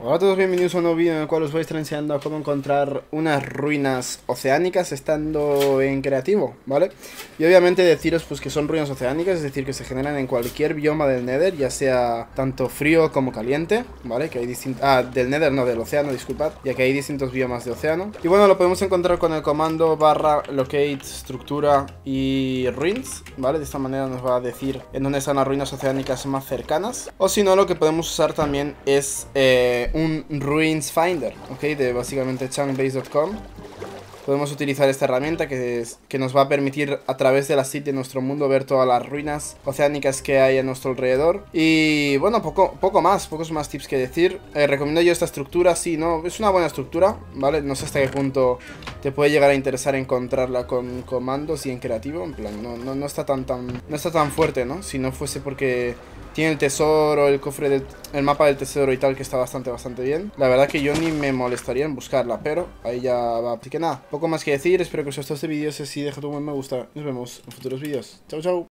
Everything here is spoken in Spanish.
Hola a todos, bienvenidos a un nuevo vídeo en el cual os voy a estar enseñando a cómo encontrar unas ruinas oceánicas estando en creativo, ¿vale? Y obviamente deciros pues que son ruinas oceánicas, es decir, que se generan en cualquier bioma del Nether, ya sea tanto frío como caliente, ¿vale? Que hay distintos... Ah, del Nether, no, del océano, disculpad, ya que hay distintos biomas de océano. Y bueno, lo podemos encontrar con el comando barra locate, estructura y ruins, ¿vale? De esta manera nos va a decir en dónde están las ruinas oceánicas más cercanas. O si no, lo que podemos usar también es... Eh, un Ruins Finder, ¿ok? De básicamente chunkbase.com. Podemos utilizar esta herramienta que, que nos va a permitir a través de la sitio de nuestro mundo ver todas las ruinas oceánicas que hay a nuestro alrededor. Y bueno, poco, poco más, pocos más tips que decir. Eh, recomiendo yo esta estructura, sí, ¿no? Es una buena estructura, ¿vale? No sé hasta qué punto te puede llegar a interesar encontrarla con comandos y en creativo. En plan, no, no, no está tan, tan, no está tan fuerte, ¿no? Si no fuese porque tiene el tesoro, el cofre del el mapa del tesoro y tal que está bastante, bastante bien. La verdad que yo ni me molestaría en buscarla, pero ahí ya va. Así que nada, poco más que decir. Espero que os haya gustado este vídeo. Si sí, deja tu buen me gusta. Nos vemos en futuros vídeos. Chao, chao.